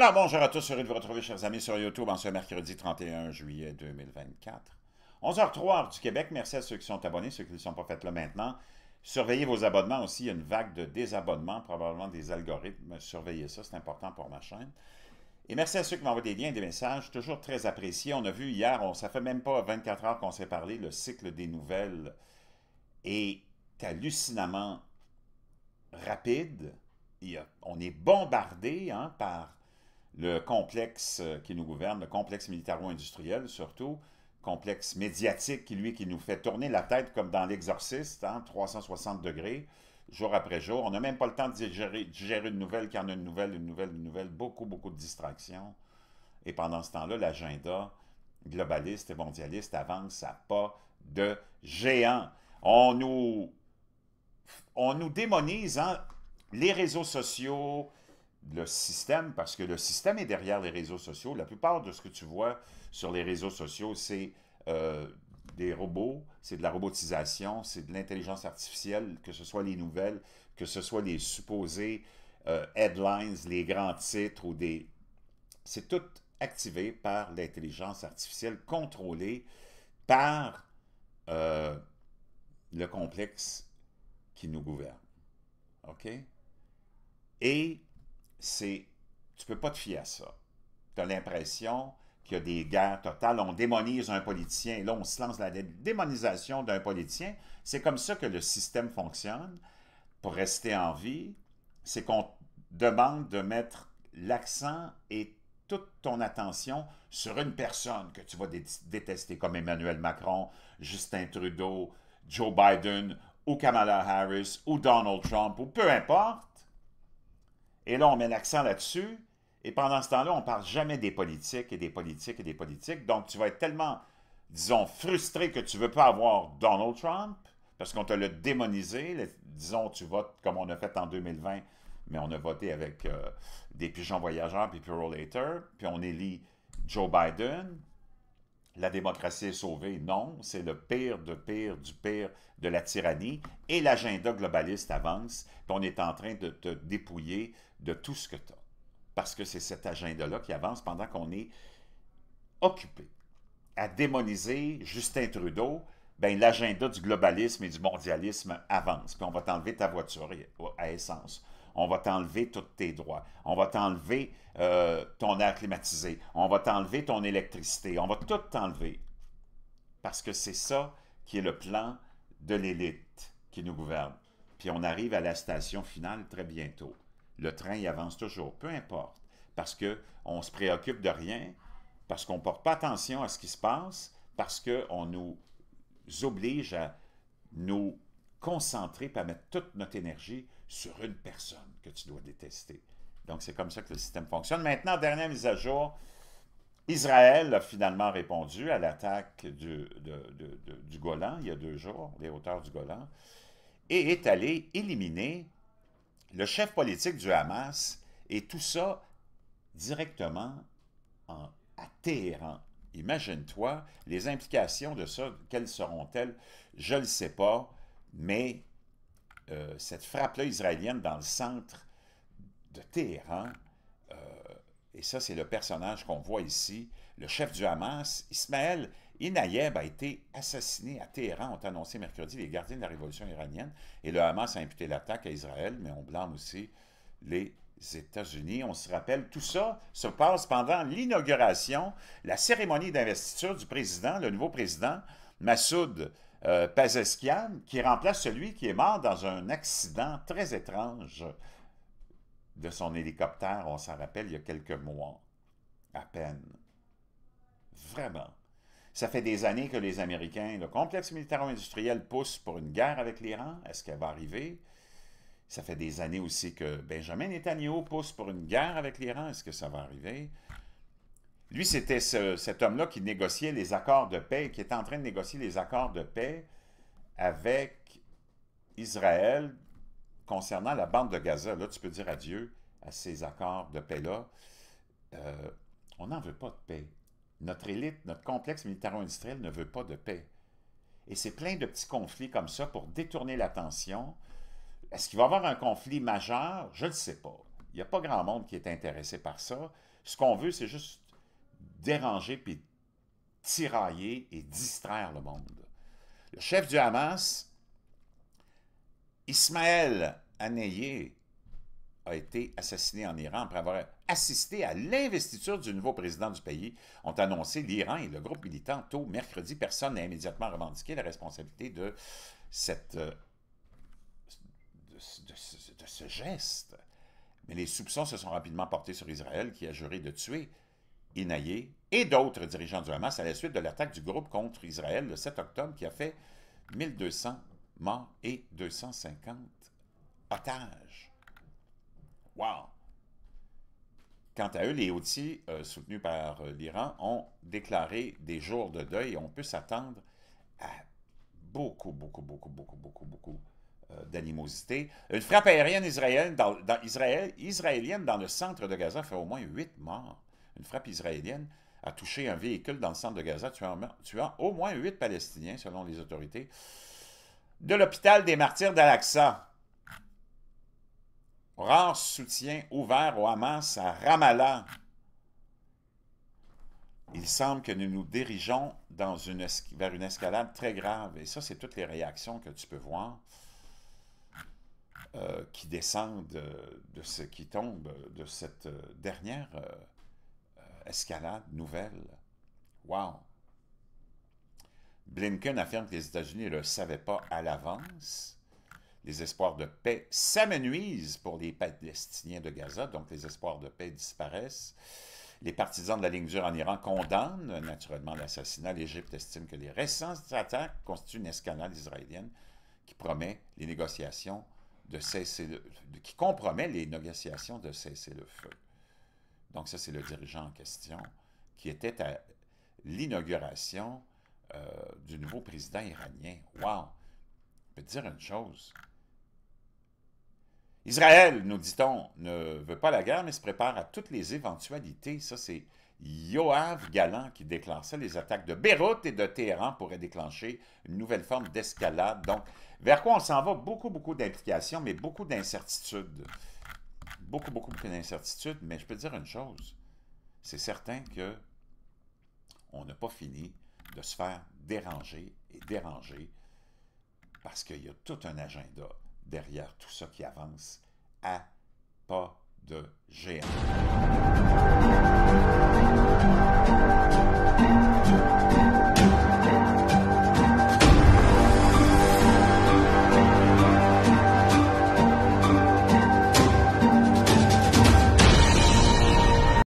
Alors, bonjour à tous, heureux de vous retrouver, chers amis, sur YouTube en ce mercredi 31 juillet 2024. 11h03, heure du Québec. Merci à ceux qui sont abonnés, ceux qui ne sont pas faits là maintenant. Surveillez vos abonnements aussi. Il y a une vague de désabonnements, probablement des algorithmes. Surveillez ça, c'est important pour ma chaîne. Et merci à ceux qui m'envoient des liens, des messages, toujours très appréciés. On a vu hier, on, ça fait même pas 24 heures qu'on s'est parlé, le cycle des nouvelles est hallucinamment rapide. on est bombardé hein, par le complexe euh, qui nous gouverne, le complexe militaro-industriel surtout, complexe médiatique qui, lui, qui nous fait tourner la tête comme dans l'exorciste, hein, 360 degrés, jour après jour. On n'a même pas le temps de digérer, une nouvelle, qu'il y en a une nouvelle, une nouvelle, une nouvelle, beaucoup, beaucoup de distractions. Et pendant ce temps-là, l'agenda globaliste et mondialiste avance à pas de géant. On nous, on nous démonise, hein, les réseaux sociaux, le système, parce que le système est derrière les réseaux sociaux. La plupart de ce que tu vois sur les réseaux sociaux, c'est euh, des robots, c'est de la robotisation, c'est de l'intelligence artificielle, que ce soit les nouvelles, que ce soit les supposés euh, headlines, les grands titres ou des... C'est tout activé par l'intelligence artificielle, contrôlée par euh, le complexe qui nous gouverne. OK? Et c'est, tu peux pas te fier à ça. Tu as l'impression qu'il y a des guerres totales, on démonise un politicien, et là on se lance la démonisation d'un politicien. C'est comme ça que le système fonctionne. Pour rester en vie, c'est qu'on demande de mettre l'accent et toute ton attention sur une personne que tu vas détester, comme Emmanuel Macron, Justin Trudeau, Joe Biden, ou Kamala Harris, ou Donald Trump, ou peu importe, et là, on met l'accent là-dessus. Et pendant ce temps-là, on ne parle jamais des politiques et des politiques et des politiques. Donc, tu vas être tellement, disons, frustré que tu ne veux pas avoir Donald Trump parce qu'on te l'a démonisé. Disons, tu votes comme on a fait en 2020, mais on a voté avec euh, des pigeons voyageurs puis Pure Later. Puis on élit Joe Biden. La démocratie est sauvée. Non, c'est le pire de pire du pire de la tyrannie. Et l'agenda globaliste avance. Puis on est en train de te dépouiller de tout ce que tu as. Parce que c'est cet agenda-là qui avance pendant qu'on est occupé à démoniser Justin Trudeau, ben, l'agenda du globalisme et du mondialisme avance. Puis on va t'enlever ta voiture à essence. On va t'enlever tous tes droits. On va t'enlever euh, ton air climatisé. On va t'enlever ton électricité. On va tout t'enlever. Parce que c'est ça qui est le plan de l'élite qui nous gouverne. Puis on arrive à la station finale très bientôt le train avance toujours, peu importe, parce qu'on se préoccupe de rien, parce qu'on ne porte pas attention à ce qui se passe, parce qu'on nous oblige à nous concentrer et mettre toute notre énergie sur une personne que tu dois détester. Donc, c'est comme ça que le système fonctionne. Maintenant, dernière mise à jour, Israël a finalement répondu à l'attaque du, du Golan il y a deux jours, les hauteurs du Golan, et est allé éliminer le chef politique du Hamas, et tout ça directement à Téhéran. Imagine-toi, les implications de ça, quelles seront-elles? Je ne le sais pas, mais euh, cette frappe-là israélienne dans le centre de Téhéran, euh, et ça c'est le personnage qu'on voit ici, le chef du Hamas, Ismaël Inayeb a été assassiné à Téhéran, on a annoncé mercredi, les gardiens de la révolution iranienne, et le Hamas a imputé l'attaque à Israël, mais on blâme aussi les États-Unis. On se rappelle, tout ça se passe pendant l'inauguration, la cérémonie d'investiture du président, le nouveau président, Massoud euh, Pazeskian, qui remplace celui qui est mort dans un accident très étrange de son hélicoptère, on s'en rappelle, il y a quelques mois, à peine. Vraiment. Ça fait des années que les Américains, le complexe militaro-industriel pousse pour une guerre avec l'Iran. Est-ce qu'elle va arriver? Ça fait des années aussi que Benjamin Netanyahu pousse pour une guerre avec l'Iran. Est-ce que ça va arriver? Lui, c'était cet homme-là qui négociait les accords de paix, qui était en train de négocier les accords de paix avec Israël concernant la bande de Gaza. Là, tu peux dire adieu à ces accords de paix-là. Euh, on n'en veut pas de paix. Notre élite, notre complexe militaro-industriel ne veut pas de paix. Et c'est plein de petits conflits comme ça pour détourner l'attention. Est-ce qu'il va y avoir un conflit majeur? Je ne sais pas. Il n'y a pas grand monde qui est intéressé par ça. Ce qu'on veut, c'est juste déranger, puis tirailler et distraire le monde. Le chef du Hamas, Ismaël Haniyeh, a été assassiné en Iran après avoir assisté à l'investiture du nouveau président du pays, ont annoncé l'Iran et le groupe militant tôt mercredi. Personne n'a immédiatement revendiqué la responsabilité de, cette, euh, de, ce geste. Mais les soupçons se sont rapidement portés sur Israël, qui a juré de tuer Inaye et d'autres dirigeants du Hamas à la suite de l'attaque du groupe contre Israël le 7 octobre, qui a fait 1200 morts et 250 otages. Wow! Quant à eux, les Houthis, euh, soutenus par euh, l'Iran, ont déclaré des jours de deuil et on peut s'attendre à beaucoup, beaucoup, beaucoup, beaucoup, beaucoup, beaucoup euh, d'animosité. Une frappe aérienne israélienne dans, israélienne dans le centre de Gaza fait au moins huit morts. Une frappe israélienne a touché un véhicule dans le centre de Gaza, tuant, au moins huit Palestiniens, selon les autorités. De l'hôpital des martyrs d'Al-Aqsa, Rare soutien ouvert au Hamas à Ramallah. Il semble que nous nous dirigeons vers une escalade très grave. Et ça, c'est toutes les réactions que tu peux voir euh, qui descendent de, ce qui tombe de cette euh, dernière euh, escalade nouvelle. Wow! Blinken affirme que les États-Unis ne le savaient pas à l'avance les espoirs de paix s'amenuisent pour les Palestiniens de Gaza, donc les espoirs de paix disparaissent. Les partisans de la ligne dure en Iran condamnent naturellement l'assassinat. L'Égypte estime que les récentes attaques constituent une escalade israélienne qui promet les négociations de cesser le, qui compromet les négociations de cesser le feu. Donc ça, c'est le dirigeant en question qui était à l'inauguration euh, du nouveau président iranien. Wow! Je peux te dire une chose. Israël, nous dit-on, ne veut pas la guerre, mais se prépare à toutes les éventualités. Ça, c'est Yoav Galant qui déclare ça. Les attaques de Beyrouth et de Téhéran pourraient déclencher une nouvelle forme d'escalade. Donc, vers quoi on s'en va? Beaucoup, beaucoup d'implications, mais beaucoup d'incertitudes. Beaucoup, beaucoup, beaucoup d'incertitudes. Mais je peux dire une chose. C'est certain que on n'a pas fini de se faire déranger et déranger parce qu'il y a tout un agenda derrière tout ça qui avance à pas de géant.